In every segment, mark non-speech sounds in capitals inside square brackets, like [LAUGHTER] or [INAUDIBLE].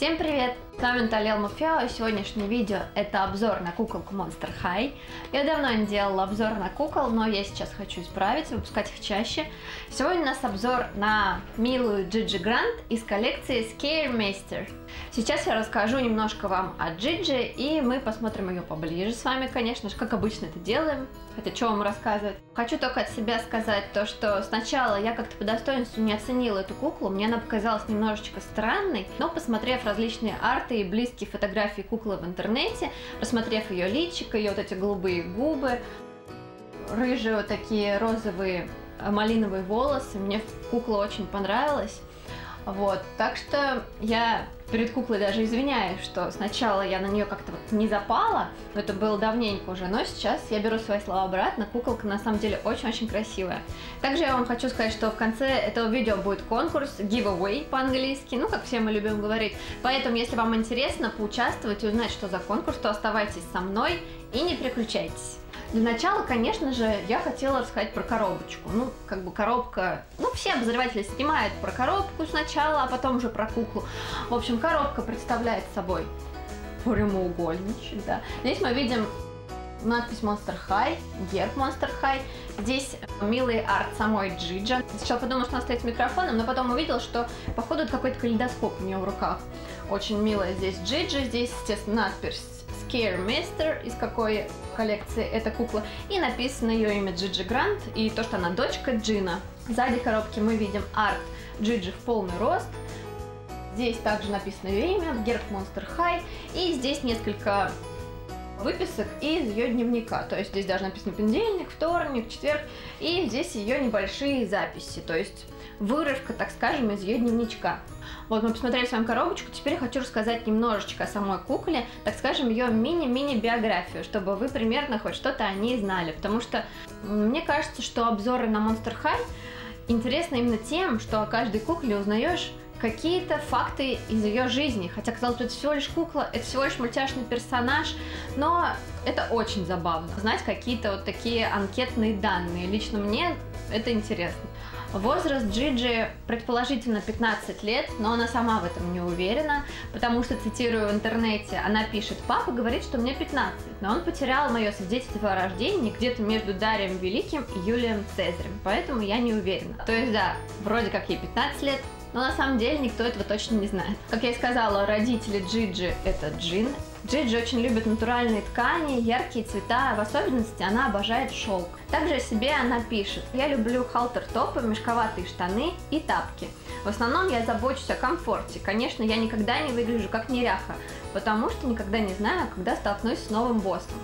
Всем привет! С вами Наталья Алмафио, и сегодняшнее видео это обзор на куколку Monster High. Я давно не делала обзор на кукол, но я сейчас хочу исправить, выпускать их чаще. Сегодня у нас обзор на милую Джиджи Грант из коллекции Scare Master. Сейчас я расскажу немножко вам о Джиджи, и мы посмотрим ее поближе с вами, конечно же, как обычно это делаем. Хотя, что вам рассказывать? Хочу только от себя сказать то, что сначала я как-то по достоинству не оценила эту куклу, мне она показалась немножечко странной, но посмотрев различные арты и близкие фотографии куклы в интернете, рассмотрев ее личико, ее вот эти голубые губы, рыжие вот такие розовые малиновые волосы, мне кукла очень понравилась. Вот, так что я перед куклой даже извиняюсь, что сначала я на нее как-то вот не запала, но это было давненько уже, но сейчас я беру свои слова обратно, куколка на самом деле очень-очень красивая. Также я вам хочу сказать, что в конце этого видео будет конкурс, giveaway по-английски, ну, как все мы любим говорить, поэтому, если вам интересно поучаствовать и узнать, что за конкурс, то оставайтесь со мной и не переключайтесь. Для начала, конечно же, я хотела рассказать про коробочку. Ну, как бы коробка... Ну, все обозреватели снимают про коробку сначала, а потом уже про куклу. В общем, коробка представляет собой прямоугольничек, да. Здесь мы видим надпись Monster High, герб Monster High. Здесь милый арт самой Джиджа. Сначала подумала, что она стоит с микрофоном, но потом увидела, что походу какой-то калейдоскоп у нее в руках. Очень милая здесь Джиджа, здесь, естественно, надпись Scare Master, из какой коллекции эта кукла. И написано ее имя Джиджи Грант и то, что она дочка Джина. Сзади коробки мы видим арт Джиджи в полный рост. Здесь также написано ее имя, герб Monster High. И здесь несколько выписок из ее дневника. То есть здесь даже написано понедельник, вторник, четверг. И здесь ее небольшие записи. То есть вырывка, так скажем, из ее дневничка. Вот мы посмотрели с вами коробочку, теперь я хочу рассказать немножечко о самой кукле, так скажем, ее мини-мини биографию, чтобы вы примерно хоть что-то о ней знали, потому что мне кажется, что обзоры на Monster High интересны именно тем, что о каждой кукле узнаешь какие-то факты из ее жизни. Хотя, казалось бы, это всего лишь кукла, это всего лишь мультяшный персонаж, но это очень забавно. Знать какие-то вот такие анкетные данные. Лично мне это интересно. Возраст Джиджи предположительно 15 лет, но она сама в этом не уверена, потому что, цитирую в интернете, она пишет, папа говорит, что мне 15, но он потерял мое свидетельство о рождении где-то между Дарием Великим и Юлием Цезарем, поэтому я не уверена. То есть да, вроде как ей 15 лет, но на самом деле никто этого точно не знает. Как я и сказала, родители Джиджи это Джин. Джиджи очень любит натуральные ткани, яркие цвета, в особенности она обожает шелк. Также о себе она пишет. Я люблю халтер-топы, мешковатые штаны и тапки. В основном я забочусь о комфорте. Конечно, я никогда не выгляжу как неряха, потому что никогда не знаю, когда столкнусь с новым боссом.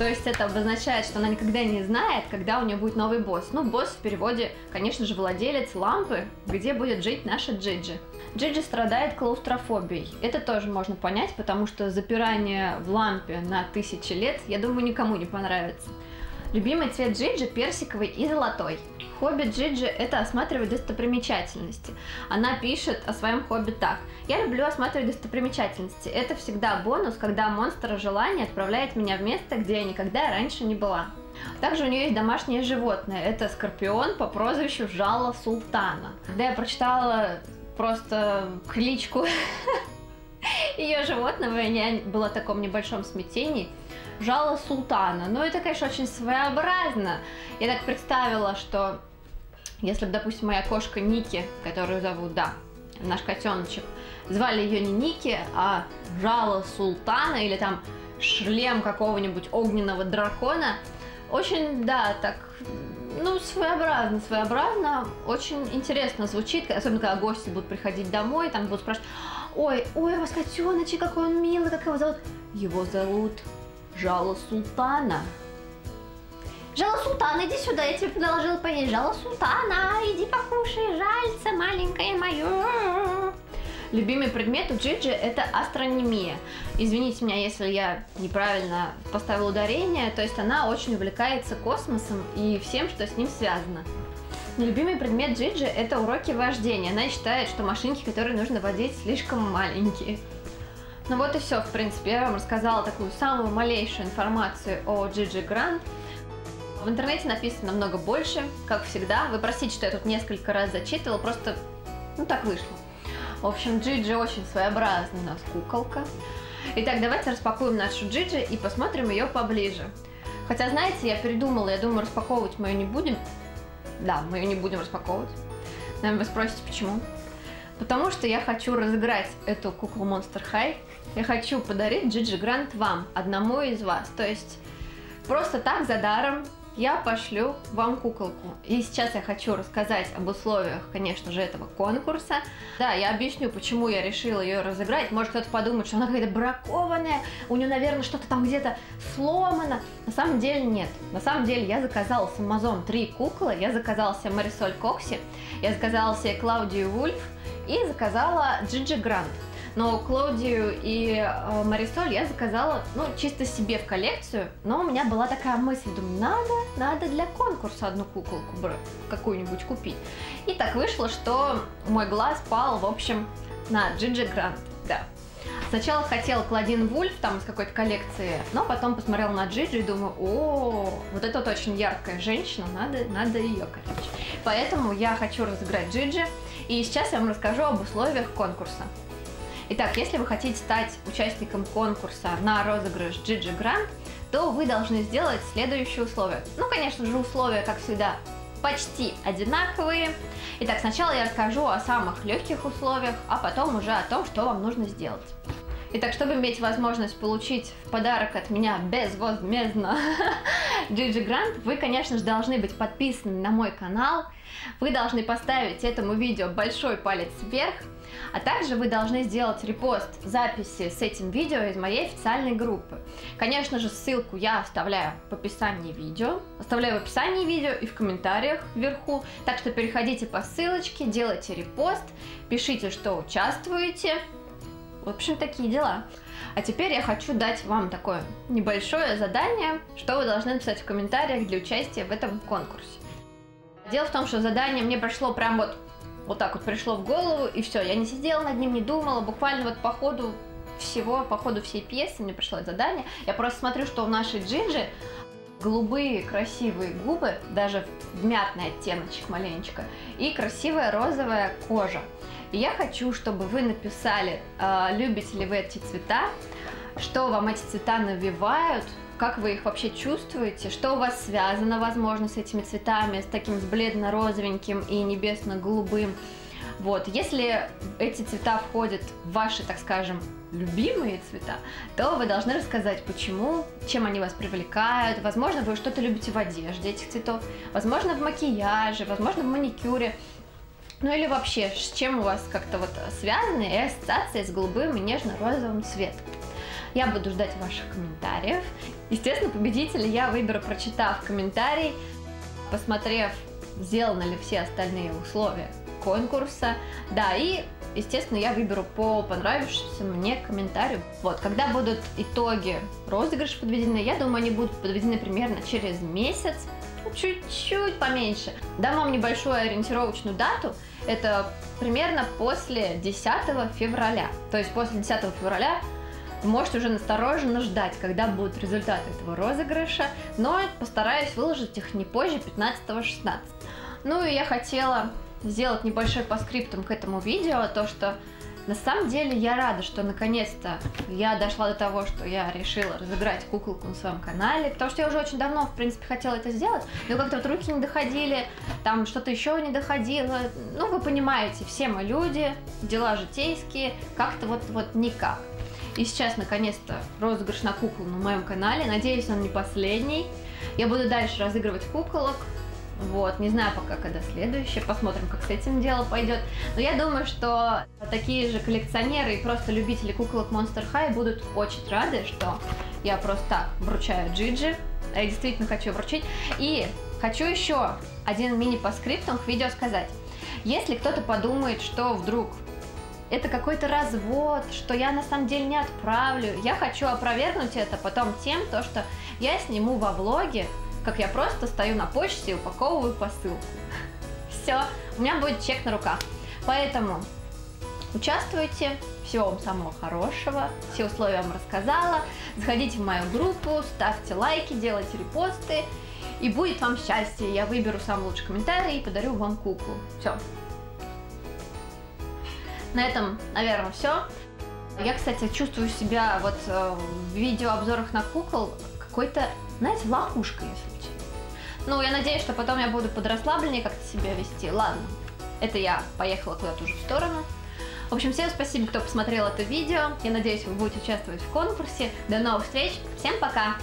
То есть это обозначает, что она никогда не знает, когда у нее будет новый босс. Ну, босс в переводе, конечно же, владелец лампы, где будет жить наша Джиджи. Джиджи страдает клаустрофобией. Это тоже можно понять, потому что запирание в лампе на тысячи лет, я думаю, никому не понравится. Любимый цвет Джиджи персиковый и золотой. Хобби Джиджи – это осматривать достопримечательности. Она пишет о своем хобби так. «Я люблю осматривать достопримечательности. Это всегда бонус, когда монстр желания отправляет меня в место, где я никогда раньше не была». Также у нее есть домашнее животное. Это скорпион по прозвищу Жала Султана. Когда я прочитала просто кличку [LAUGHS] ее животного, я была в таком небольшом смятении – жало султана. Но это, конечно, очень своеобразно. Я так представила, что если бы, допустим, моя кошка Ники, которую зовут, да, наш котеночек, звали ее не Ники, а жало султана или там шлем какого-нибудь огненного дракона, очень, да, так, ну, своеобразно, своеобразно, очень интересно звучит, особенно когда гости будут приходить домой, там будут спрашивать, ой, ой, у вас котеночек, какой он милый, как его зовут? Его зовут Жало Султана. Жало Султана, иди сюда, я тебе предложила поесть. Жало Султана, иди покушай, жальце маленькое мое. Любимый предмет у Джиджи это астрономия. Извините меня, если я неправильно поставила ударение, то есть она очень увлекается космосом и всем, что с ним связано. Любимый предмет Джиджи это уроки вождения. Она считает, что машинки, которые нужно водить, слишком маленькие. Ну вот и все, в принципе, я вам рассказала такую самую малейшую информацию о Джиджи Грант. В интернете написано намного больше, как всегда. Вы простите, что я тут несколько раз зачитывала, просто ну так вышло. В общем, Джиджи очень своеобразная у нас куколка. Итак, давайте распакуем нашу Джиджи и посмотрим ее поближе. Хотя, знаете, я передумала, я думаю, распаковывать мы ее не будем. Да, мы ее не будем распаковывать. Наверное, вы спросите, почему? Потому что я хочу разыграть эту куклу Monster High. Я хочу подарить Джиджи Грант вам, одному из вас. То есть просто так, за даром, я пошлю вам куколку. И сейчас я хочу рассказать об условиях, конечно же, этого конкурса. Да, я объясню, почему я решила ее разыграть. Может кто-то подумает, что она какая-то бракованная, у нее, наверное, что-то там где-то сломано. На самом деле нет. На самом деле я заказала с Amazon три куклы. Я заказала себе Марисоль Кокси, я заказала себе Клаудию Вульф и заказала Джиджи Грант. Но Клодию и э, Марисоль я заказала, ну, чисто себе в коллекцию. Но у меня была такая мысль, думаю, надо, надо для конкурса одну куколку какую-нибудь купить. И так вышло, что мой глаз пал, в общем, на Джиджи Грант, да. Сначала хотела Клодин Вульф там из какой-то коллекции, но потом посмотрела на Джиджи и думаю, о, вот это вот очень яркая женщина, надо, надо ее, короче. Поэтому я хочу разыграть Джиджи, и сейчас я вам расскажу об условиях конкурса. Итак, если вы хотите стать участником конкурса на розыгрыш Gigi Grant, то вы должны сделать следующие условия. Ну, конечно же, условия, как всегда, почти одинаковые. Итак, сначала я расскажу о самых легких условиях, а потом уже о том, что вам нужно сделать. Итак, чтобы иметь возможность получить в подарок от меня безвозмездно [LAUGHS] Gigi Grant, вы, конечно же, должны быть подписаны на мой канал, вы должны поставить этому видео большой палец вверх, а также вы должны сделать репост записи с этим видео из моей официальной группы. Конечно же, ссылку я оставляю в описании видео. Оставляю в описании видео и в комментариях вверху. Так что переходите по ссылочке, делайте репост, пишите, что участвуете. В общем, такие дела. А теперь я хочу дать вам такое небольшое задание, что вы должны написать в комментариях для участия в этом конкурсе. Дело в том, что задание мне прошло прям вот вот так вот пришло в голову, и все, я не сидела над ним, не думала, буквально вот по ходу всего, по ходу всей пьесы мне пришло задание. Я просто смотрю, что у нашей Джинджи голубые красивые губы, даже в мятный оттеночек маленечко, и красивая розовая кожа. И я хочу, чтобы вы написали, э, любите ли вы эти цвета, что вам эти цвета навевают, как вы их вообще чувствуете, что у вас связано, возможно, с этими цветами, с таким с бледно-розовеньким и небесно-голубым. Вот, если эти цвета входят в ваши, так скажем, любимые цвета, то вы должны рассказать, почему, чем они вас привлекают. Возможно, вы что-то любите в одежде этих цветов, возможно, в макияже, возможно, в маникюре. Ну или вообще, с чем у вас как-то вот связаны и ассоциации с голубым и нежно-розовым цветом. Я буду ждать ваших комментариев. Естественно, победителя я выберу, прочитав комментарий, посмотрев, сделаны ли все остальные условия конкурса. Да, и, естественно, я выберу по понравившимся мне комментарию. Вот, когда будут итоги розыгрыша подведены, я думаю, они будут подведены примерно через месяц, ну, чуть-чуть поменьше. Дам вам небольшую ориентировочную дату, это примерно после 10 февраля. То есть после 10 февраля можете уже настороженно ждать, когда будут результаты этого розыгрыша, но постараюсь выложить их не позже 15-16. Ну и я хотела сделать небольшой по скриптам к этому видео, то что на самом деле я рада, что наконец-то я дошла до того, что я решила разыграть куколку на своем канале, потому что я уже очень давно, в принципе, хотела это сделать, но как-то вот руки не доходили, там что-то еще не доходило. Ну, вы понимаете, все мы люди, дела житейские, как-то вот, вот никак. И сейчас, наконец-то, розыгрыш на куклу на моем канале. Надеюсь, он не последний. Я буду дальше разыгрывать куколок. Вот, не знаю пока, когда следующее, посмотрим, как с этим дело пойдет. Но я думаю, что такие же коллекционеры и просто любители куколок Monster High будут очень рады, что я просто так вручаю Джиджи. Я действительно хочу вручить. И хочу еще один мини по скриптам к видео сказать. Если кто-то подумает, что вдруг это какой-то развод, что я на самом деле не отправлю. Я хочу опровергнуть это потом тем, то, что я сниму во влоге, как я просто стою на почте и упаковываю посылку. [LAUGHS] Все, у меня будет чек на руках. Поэтому участвуйте, всего вам самого хорошего, все условия вам рассказала. Заходите в мою группу, ставьте лайки, делайте репосты, и будет вам счастье. Я выберу самый лучший комментарий и подарю вам куклу. Все, На этом, наверное, все. Я, кстати, чувствую себя вот э, в видеообзорах на кукол какой-то, знаете, лохушкой, если честно. Ну, я надеюсь, что потом я буду подрасслабленнее как-то себя вести. Ладно, это я поехала куда-то уже в сторону. В общем, всем спасибо, кто посмотрел это видео. Я надеюсь, вы будете участвовать в конкурсе. До новых встреч. Всем пока!